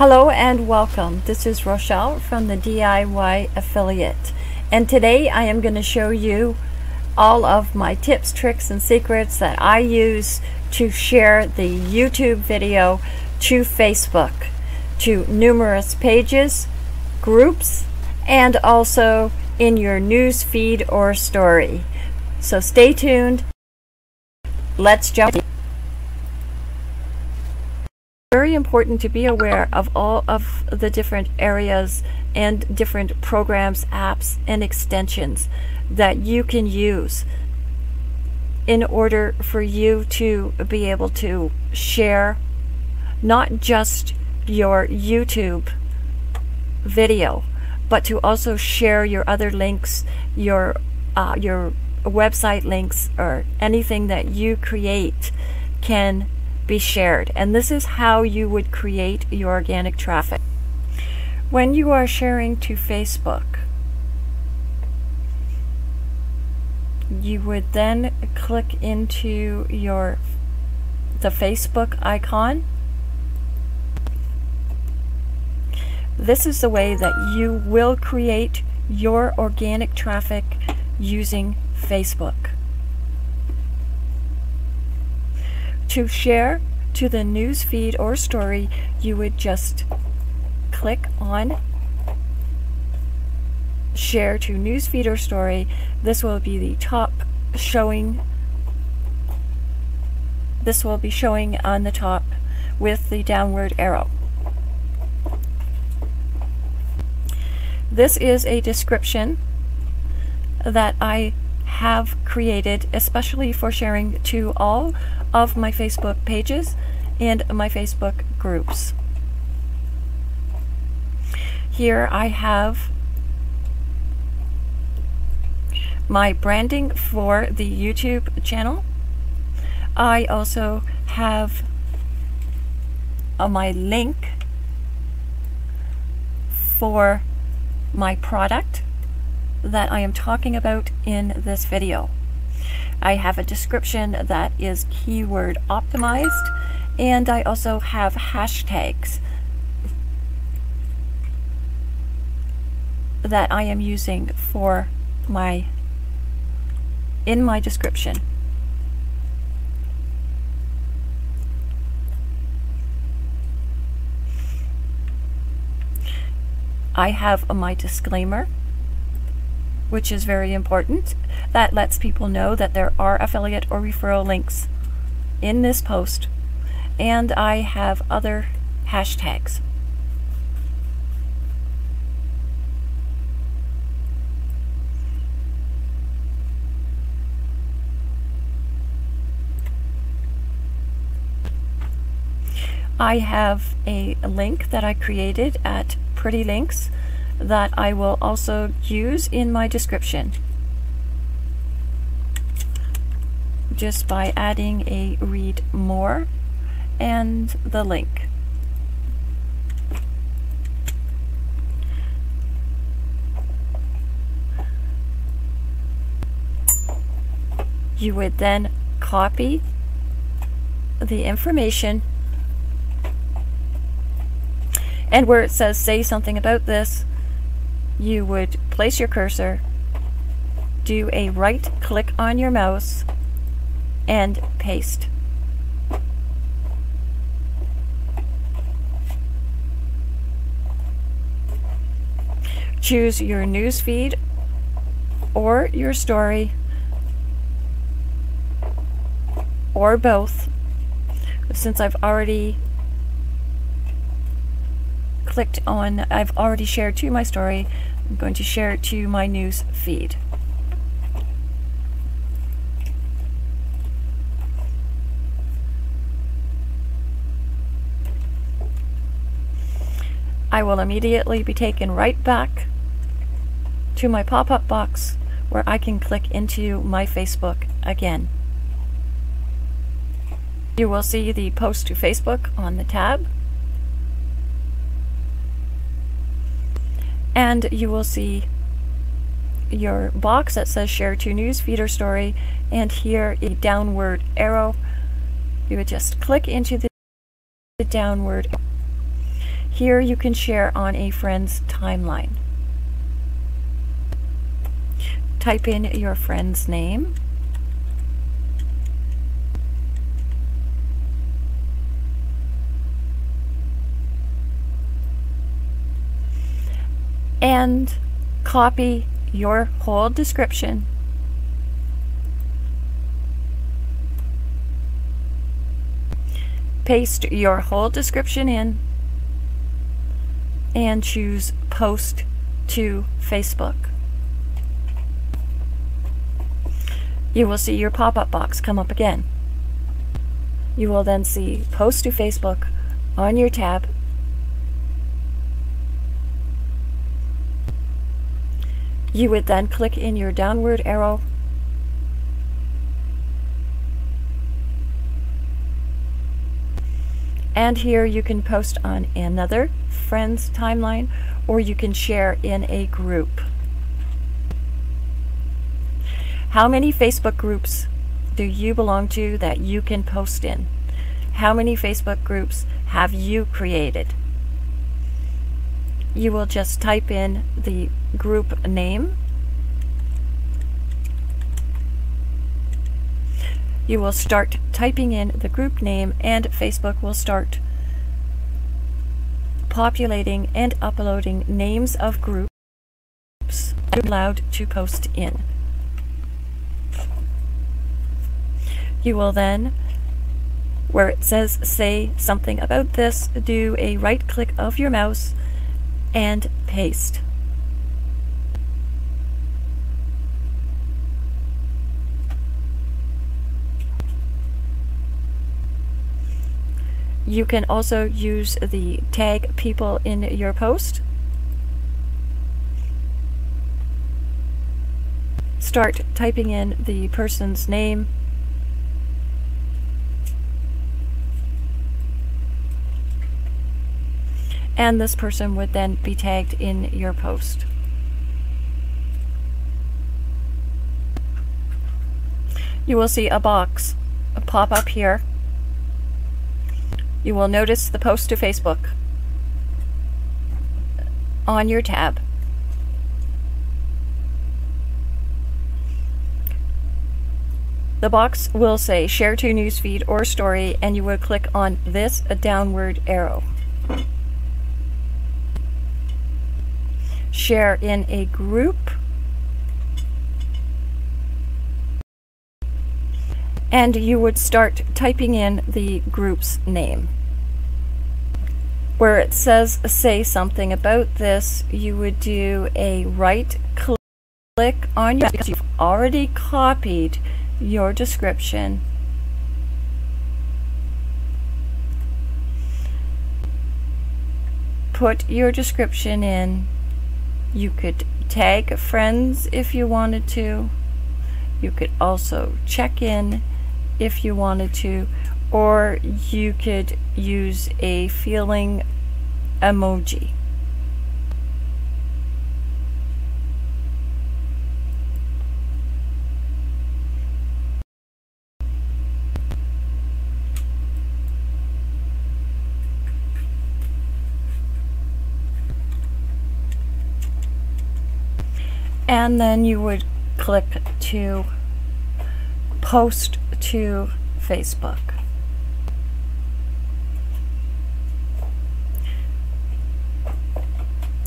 Hello and welcome. This is Rochelle from the DIY Affiliate. And today I am going to show you all of my tips, tricks, and secrets that I use to share the YouTube video to Facebook, to numerous pages, groups, and also in your news feed or story. So stay tuned. Let's jump very important to be aware of all of the different areas and different programs, apps, and extensions that you can use in order for you to be able to share not just your YouTube video, but to also share your other links, your uh, your website links, or anything that you create can be shared. And this is how you would create your organic traffic. When you are sharing to Facebook, you would then click into your the Facebook icon. This is the way that you will create your organic traffic using Facebook. To share to the news feed or story, you would just click on share to news feed or story. This will be the top showing. This will be showing on the top with the downward arrow. This is a description that I have created especially for sharing to all of my Facebook pages and my Facebook groups. Here I have my branding for the YouTube channel. I also have uh, my link for my product that I am talking about in this video. I have a description that is keyword optimized and I also have hashtags that I am using for my in my description. I have my disclaimer which is very important. That lets people know that there are affiliate or referral links in this post. And I have other hashtags. I have a link that I created at Pretty Links that I will also use in my description just by adding a read more and the link. You would then copy the information and where it says say something about this you would place your cursor, do a right click on your mouse, and paste. Choose your news feed or your story or both since I've already clicked on I've already shared to my story I'm going to share it to my news feed. I will immediately be taken right back to my pop-up box where I can click into my Facebook again. You will see the post to Facebook on the tab and you will see your box that says share to news feed or story and here a downward arrow you would just click into the downward Here you can share on a friend's timeline. Type in your friend's name. And copy your whole description paste your whole description in and choose post to Facebook. You will see your pop-up box come up again. You will then see post to Facebook on your tab You would then click in your downward arrow and here you can post on another friend's timeline or you can share in a group. How many Facebook groups do you belong to that you can post in? How many Facebook groups have you created? You will just type in the group name. You will start typing in the group name and Facebook will start populating and uploading names of groups allowed to post in. You will then, where it says say something about this, do a right click of your mouse and paste. You can also use the tag people in your post. Start typing in the person's name and this person would then be tagged in your post. You will see a box pop up here. You will notice the post to Facebook on your tab. The box will say share to newsfeed or story and you would click on this downward arrow. Share in a group. And you would start typing in the group's name. Where it says say something about this, you would do a right click on your because you've already copied your description. Put your description in you could tag friends if you wanted to. You could also check in if you wanted to, or you could use a feeling emoji. And then you would click to post to Facebook.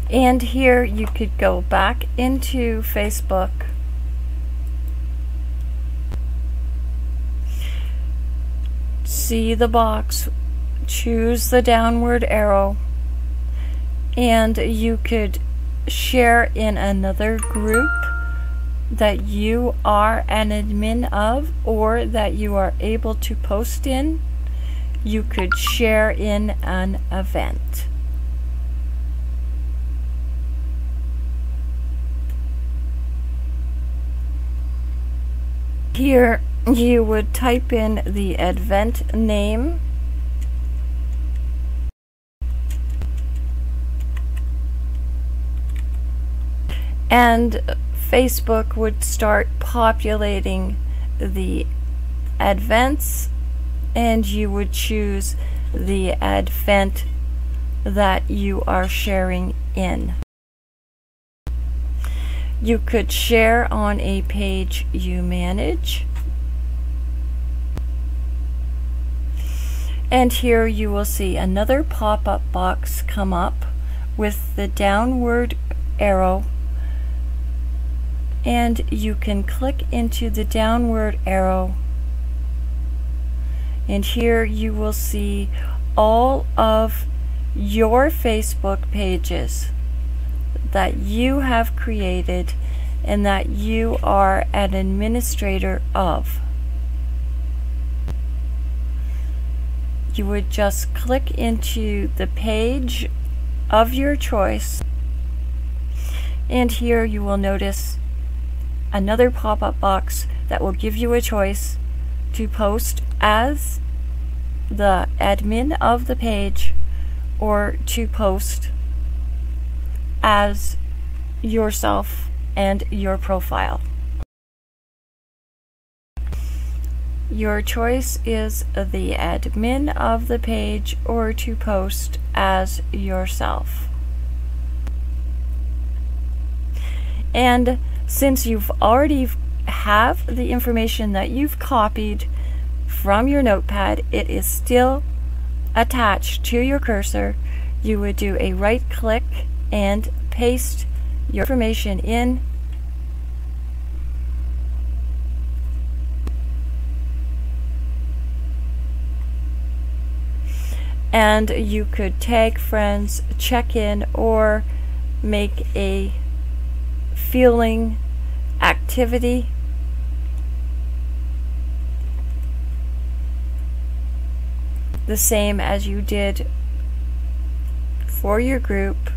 And here you could go back into Facebook see the box, choose the downward arrow, and you could share in another group that you are an admin of or that you are able to post in, you could share in an event. Here you would type in the event name and Facebook would start populating the advents and you would choose the advent that you are sharing in. You could share on a page you manage. And here you will see another pop-up box come up with the downward arrow and you can click into the downward arrow and here you will see all of your Facebook pages that you have created and that you are an administrator of. You would just click into the page of your choice and here you will notice another pop-up box that will give you a choice to post as the admin of the page or to post as yourself and your profile. Your choice is the admin of the page or to post as yourself. And since you've already have the information that you've copied from your notepad, it is still attached to your cursor. You would do a right click and paste your information in and you could tag friends, check in, or make a feeling activity. The same as you did for your group.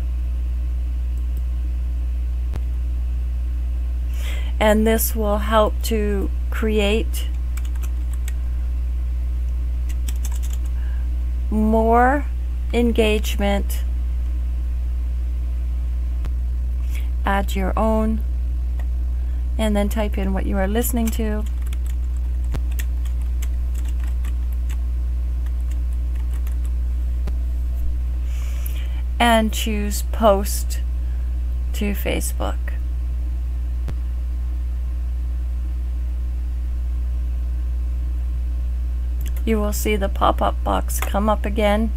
And this will help to create more engagement add your own and then type in what you are listening to and choose post to Facebook. You will see the pop-up box come up again.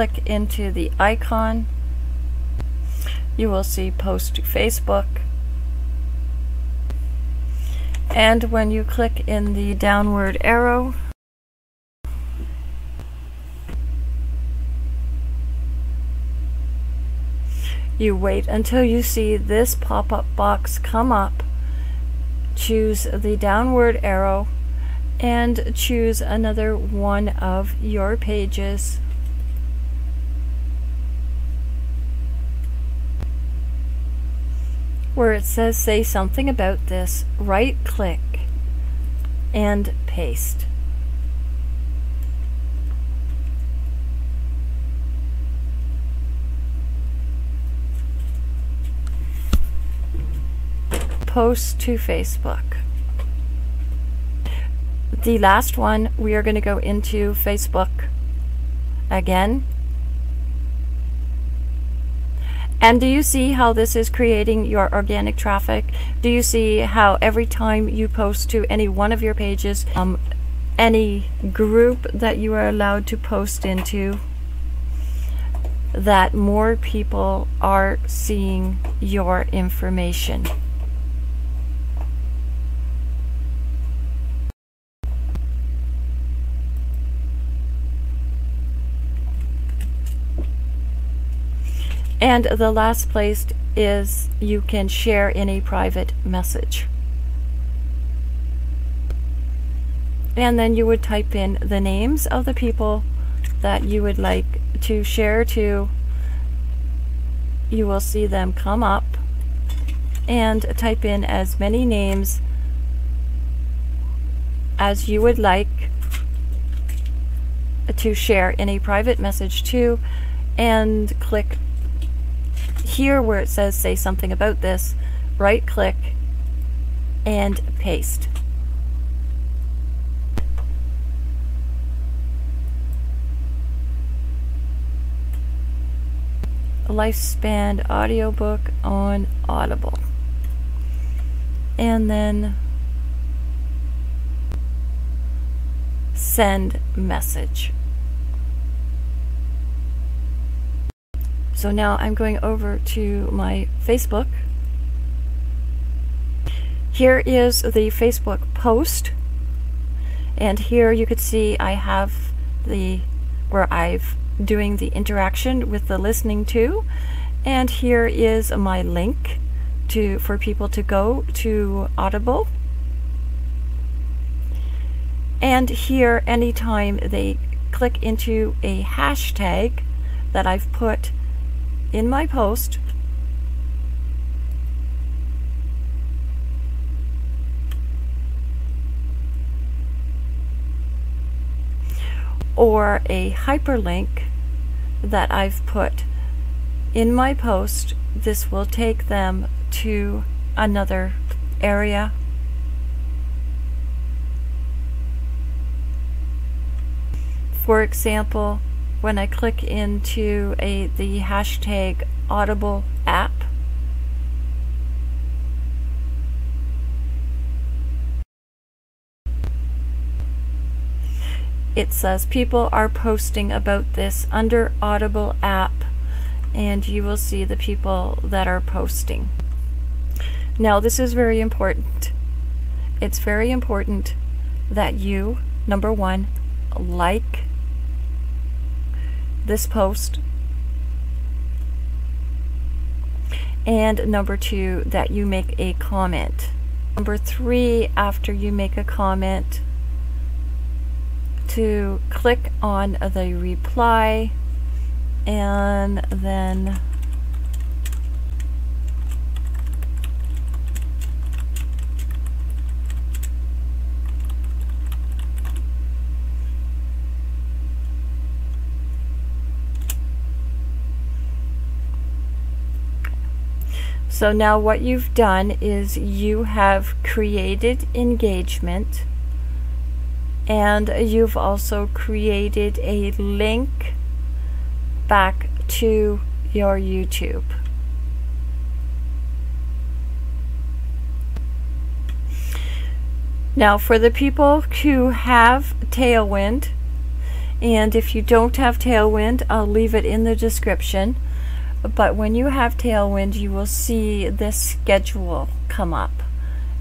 Click into the icon. You will see post to Facebook. And when you click in the downward arrow, You wait until you see this pop-up box come up. Choose the downward arrow and choose another one of your pages. Where it says say something about this, right click and paste. post to Facebook. The last one, we are going to go into Facebook again. And do you see how this is creating your organic traffic? Do you see how every time you post to any one of your pages, um, any group that you are allowed to post into, that more people are seeing your information? And the last place is you can share any private message. And then you would type in the names of the people that you would like to share to. You will see them come up and type in as many names as you would like to share in a private message to and click here where it says say something about this, right click and paste. A lifespan audiobook on Audible. And then send message. So now I'm going over to my Facebook. Here is the Facebook post. And here you could see I have the where I've doing the interaction with the listening to. And here is my link to for people to go to Audible. And here anytime they click into a hashtag that I've put in my post, or a hyperlink that I've put in my post, this will take them to another area. For example, when I click into a the hashtag Audible app, it says people are posting about this under Audible app and you will see the people that are posting. Now this is very important. It's very important that you, number one, like this post and number two, that you make a comment. Number three, after you make a comment, to click on the reply and then So now what you've done is you have created engagement and you've also created a link back to your YouTube. Now for the people who have Tailwind, and if you don't have Tailwind, I'll leave it in the description. But when you have Tailwind, you will see this schedule come up.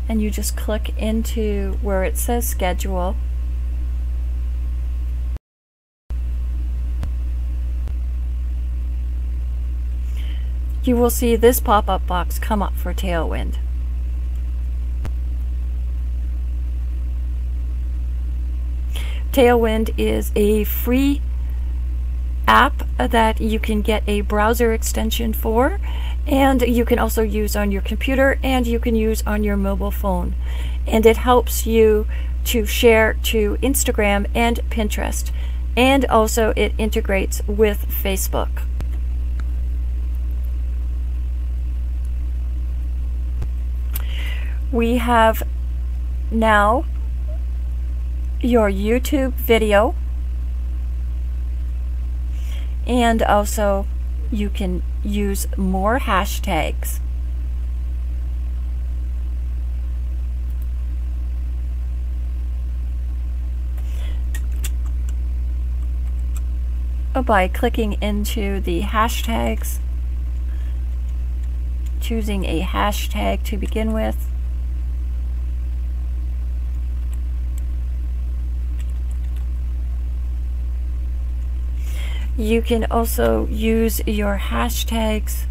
And you just click into where it says schedule you will see this pop-up box come up for Tailwind. Tailwind is a free app that you can get a browser extension for and you can also use on your computer and you can use on your mobile phone and it helps you to share to Instagram and Pinterest and also it integrates with Facebook. we have now your YouTube video and also you can use more hashtags. Oh, by clicking into the hashtags, choosing a hashtag to begin with, You can also use your hashtags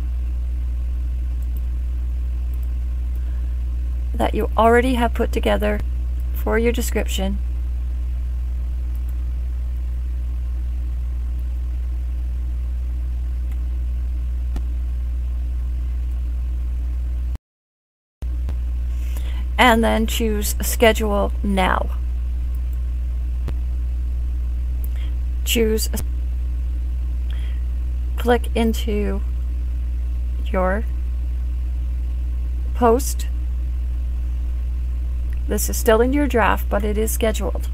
that you already have put together for your description. And then choose schedule now. Choose click into your post. This is still in your draft, but it is scheduled.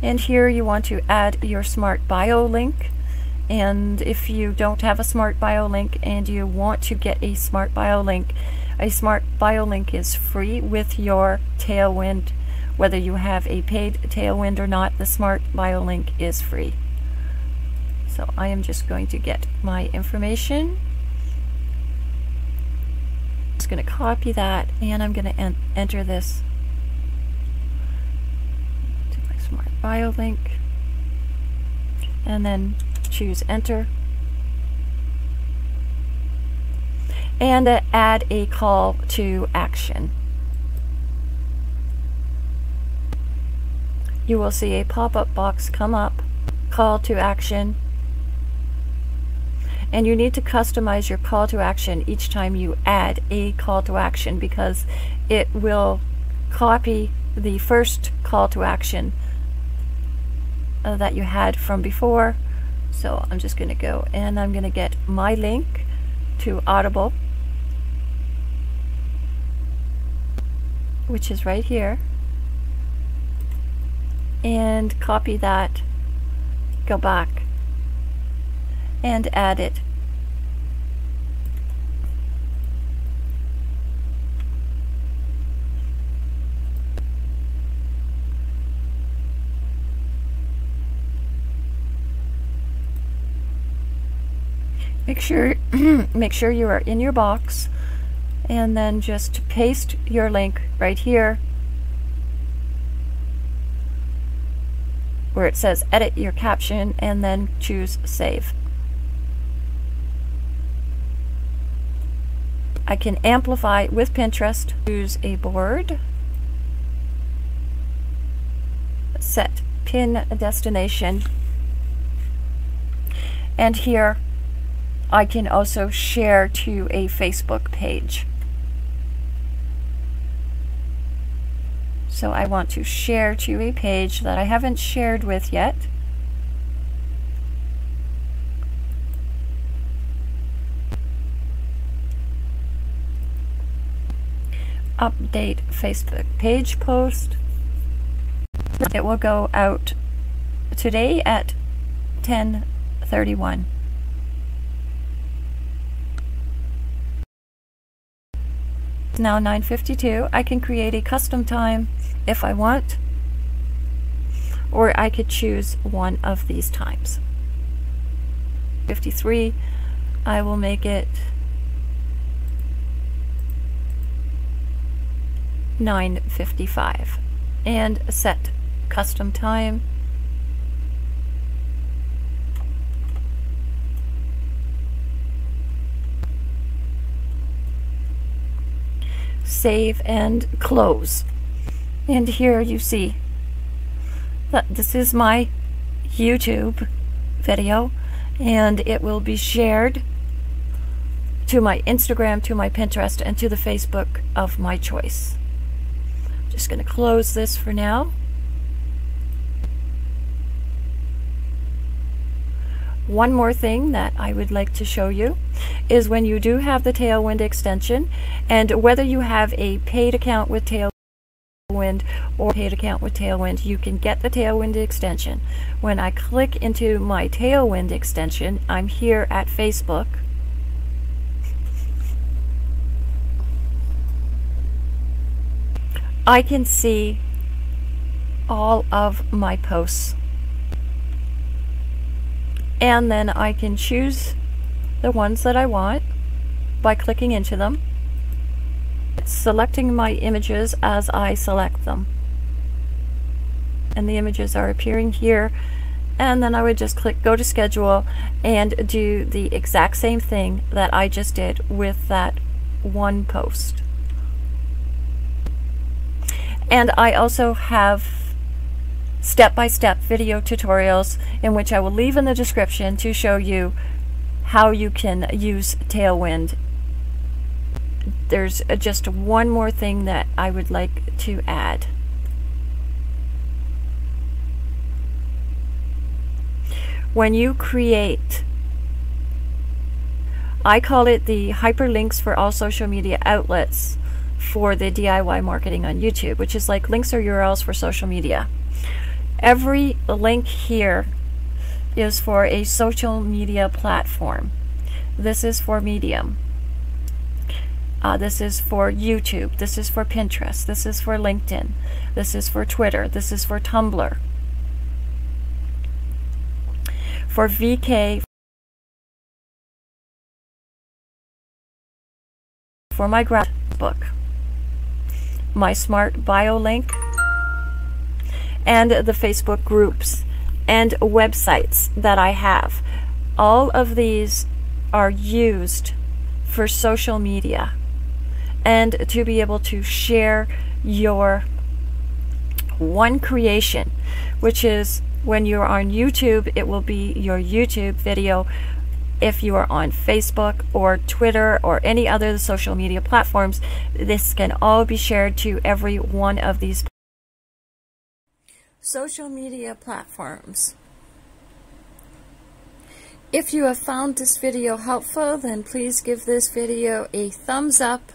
And here you want to add your smart bio link. And if you don't have a smart bio link and you want to get a smart bio link, a smart bio link is free with your Tailwind. Whether you have a paid Tailwind or not, the smart bio link is free. So I am just going to get my information. I'm Just going to copy that and I'm going to en enter this to my smart bio link and then choose enter and uh, add a call to action. You will see a pop-up box come up, call to action, and you need to customize your call to action each time you add a call to action because it will copy the first call to action uh, that you had from before. So I'm just going to go and I'm going to get my link to Audible which is right here and copy that go back and add it. Make sure make sure you are in your box and then just paste your link right here where it says edit your caption and then choose save. I can amplify with Pinterest. Choose a board. Set pin destination. And here I can also share to a Facebook page. So I want to share to you a page that I haven't shared with yet. update Facebook page post. It will go out today at 10:31. It's now 9:52. I can create a custom time if I want or I could choose one of these times. 53 I will make it 9.55 and set custom time save and close and here you see that this is my YouTube video and it will be shared to my Instagram, to my Pinterest, and to the Facebook of my choice. I'm just going to close this for now. One more thing that I would like to show you is when you do have the Tailwind extension and whether you have a paid account with Tailwind or paid account with Tailwind, you can get the Tailwind extension. When I click into my Tailwind extension, I'm here at Facebook I can see all of my posts. And then I can choose the ones that I want by clicking into them, selecting my images as I select them. And the images are appearing here. And then I would just click go to schedule and do the exact same thing that I just did with that one post. And I also have step-by-step -step video tutorials in which I will leave in the description to show you how you can use Tailwind. There's uh, just one more thing that I would like to add. When you create I call it the hyperlinks for all social media outlets for the DIY marketing on YouTube, which is like links or URLs for social media. Every link here is for a social media platform. This is for Medium. Uh, this is for YouTube. This is for Pinterest. This is for LinkedIn. This is for Twitter. This is for Tumblr. For VK, for my graph book, my smart bio link, and the Facebook groups and websites that I have. All of these are used for social media and to be able to share your one creation, which is when you're on YouTube, it will be your YouTube video. If you are on Facebook or Twitter or any other social media platforms, this can all be shared to every one of these social media platforms. If you have found this video helpful, then please give this video a thumbs up.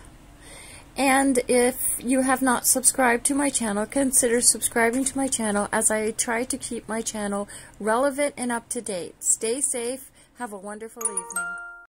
And if you have not subscribed to my channel, consider subscribing to my channel as I try to keep my channel relevant and up to date. Stay safe. Have a wonderful evening.